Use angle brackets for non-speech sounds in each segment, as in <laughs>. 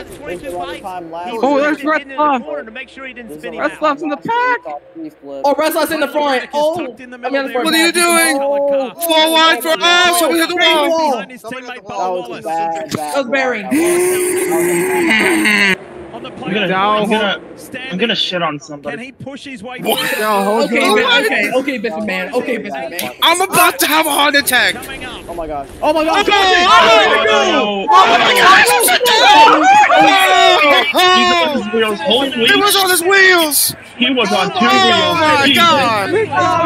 out 22 bikes. Oh, there's Red into the to make sure he didn't spin Red out. In the pack. Oh, Wrestler's in the front. Oh, in the front. What are you doing? Four wide for us. Someone hit the wall. Behind his teammate That was bad, bad. That was Barry. I'm gonna, I'm gonna. I'm gonna shit on somebody. Can he push his way What? through? Yo, hold Okay, on. bi- okay, okay, business man. Okay, business man. I'm about to have a heart attack. Coming up. Oh my gosh. Oh my god. Oh, Oh my gosh, I'm so He's down. on wheels. Holy It was on his wheels. He was on oh two Oh my wheels. god.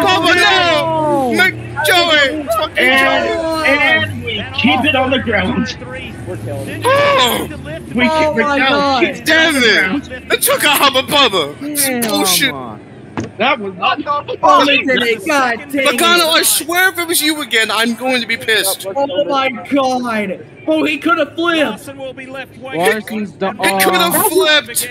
Papa, no. Make Joey. Fucking Joey. And, and we keep it on the ground. Three. We're killing. Oh, We Oh keep it my down. God. Damn it. It took a hubba bubba. This is bullshit. That was not. Oh, they did it. God Logano, I swear if it was you again, I'm going to be pissed. Oh my god. Oh, he could have flipped. Lawson will be left wing. Larson's done. It could have Oh, flipped.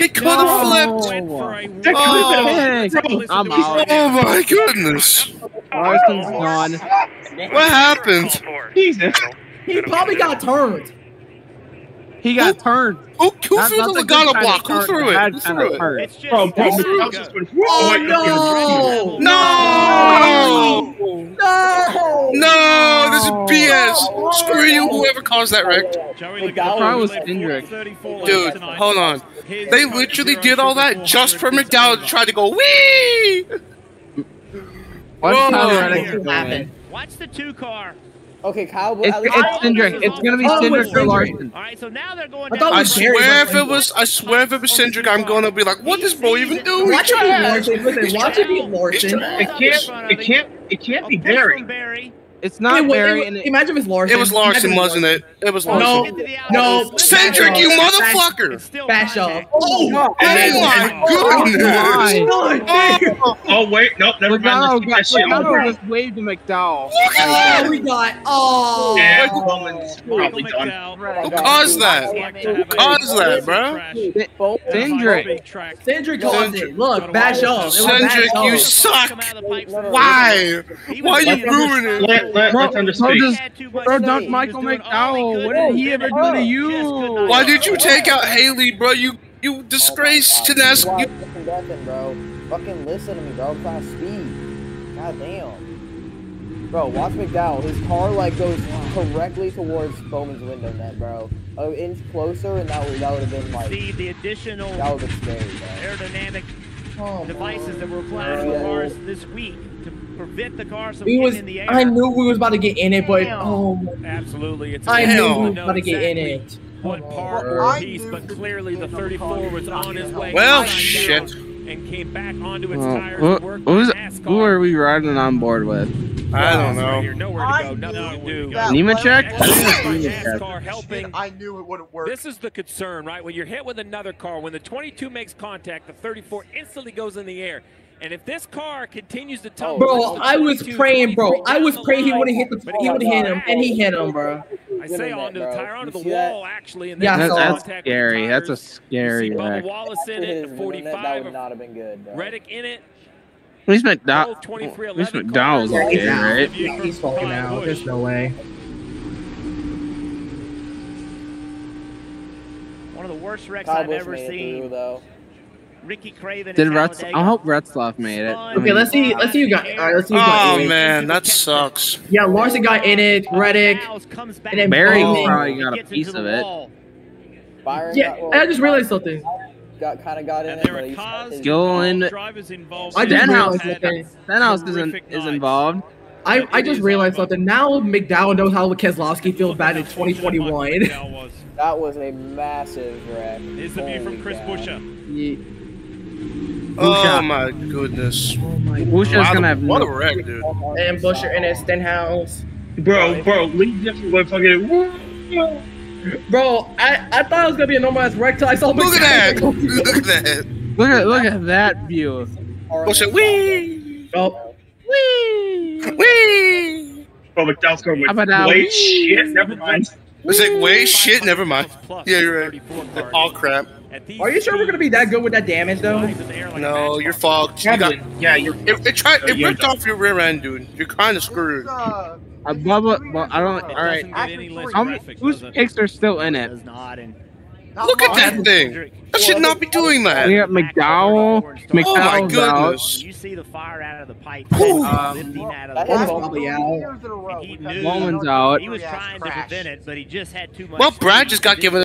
He could have flipped. Went for Oh. could've I'm out. Oh my goodness. Larson's gone. What happened? Jesus. He probably got turned. He got turned. Who, who Not- threw not the good kind Logano of block? Who turn, threw the it? Who kind threw it? turn. It's just Bro, bro, it's just- just went. Oh, oh, oh no. No! No. No! This is BS! Screw you, whoever caused that wreck. Joey Hey, Logano was was left Hendrick. 34 Dude, tonight. hold on. They literally did all that just for McDowell to try to go wee! Watch Whoa. how What Reddick is happened? Watch the two car. Okay, Kyle. It's, at it's Cindric. It's gonna be Oh, Cindric or Larson. All right, so now they're going I down. thought I swear if it was, I swear if it was Cindric, I'm gonna be like, what does bro even do? Watch it He's be. Larson. Watch it be Larson. It can't. It can't. It can't be Barry. From Barry. It's not It wa- Barry. it And wa- it, Imagine if it's Larson. It was Larson, Imagine wasn't it? It was Larson. Into the No. outside. Cindric, you motherfucker! Bash off. Oh, Oh my goodness! God. Oh wait, no, never mind. Logano Let's got keep that shit on. Just waved to McDowell. Look at Oh, that! we got. Oh. And Roman's Michael probably done. McDowell. Who caused that? Who caused that, bro? Bo- Cindric. Cindric caused it. Look, bash off. It was bash Cindric, you suck! Why? Why are you ruining it? Let, let, let Thunder Bro, speak. just- Bro, dunk Michael McDowell. What did he ever do to you? Why did you take out Haley, bro? You you disgrace Oh my to God. NASCAR. You fucking nothing, bro. Fucking listen to me, bro. I'm trying to speed. God damn. Bro, watch McDowell. His car like goes correctly towards Bowman's window net, bro. An inch closer, and that would that would have been like The, the additional that would have been scary, bro. aerodynamic Oh, devices that were applied on the cars this week to prevent the cars from We was. in the air. I knew we was about to get in it, but oh, Absolutely. It's I knew we we was know about to get in it. What part Well, or I piece, but clearly the 34 was on his way. Well, shit. And came back onto its Well, tires who- and who's- Who are we riding on board with? I don't Right know. here, Nowhere to go. Nothing to do. Nemechek? I think it's Excellent Nemechek. NASCAR helping. I knew it wouldn't work. This is the concern, right? When you're hit with another car, when the 22 makes contact, the 34 instantly goes in the air. And if this car continues to tumble, Bro, I was praying, bro. I was praying he would have hit the. but He would hit him, and he hit him, bro. I say onto the tire, onto the see that? wall, actually. And Yeah, then I That's, that's the scary. That's a scary You see Bubba wreck. Wallace in it, window the net, that 45, would not have been good. Reddick in it. At least McDowell. Both 23, At least 11 McDowell's cars. okay, right? Yeah, he's fucking out. There's no way. One of the worst wrecks Kyle I've ever seen. through, though. Ricky Craven. Did and Retz? I hope Retzloff made it. spun Okay, let's see. Let's see who got. All right, let's see who got Oh in it. man, that sucks. Yeah, Larson got in it. Reddick. Miles comes back and then Barry probably got a piece of it. Byron Yeah, got, well, I just realized something. Got kind of got in And it, there but are he cars, his- Gillen- drivers involved. I just Stenhouse, realized something. Stenhouse isn't Terrific is involved. I, I just realized something. Now McDowell knows how Keselowski feels bad in 2021. That was a massive wreck. Here's the view from Chris cow. Buescher. Oh my goodness. Buescher's Wow, gonna have what a no. wreck, dude. and Buescher in it, Stenhouse. Bro, bro, leave this one fucking. Bro, I, I thought it was gonna be a normal ass wreck till I saw Look at that. <laughs> Look at that. Look at look at that view. Bullshit. Wee. Oh, Wee. Bro, McDowell's going with. How about that? Wait, shit, never mind. Was it way shit? Never mind. Plus Yeah, you're right. 34 cars. Oh crap. Are you sure we're gonna be that good with that damage though? speeds, in the air like a No, you're fucked. You got, Yeah, you're. it, it tried. It ripped off your rear end, dude. You're kind of screwed. Uh, Uh, Bubba, well, I don't. It All right. doesn't get any less How many, whose does picks are still in it? Does not, and Look at that thing. I should not be doing that. We got McDowell. Oh my McDowell's out. goodness. You see the fire out of the pipe Whew. lifting out of That the is Bowman's all- probably out. And he Bowman's out. he was trying to prevent it, but he just had too much. Well, Brad just got given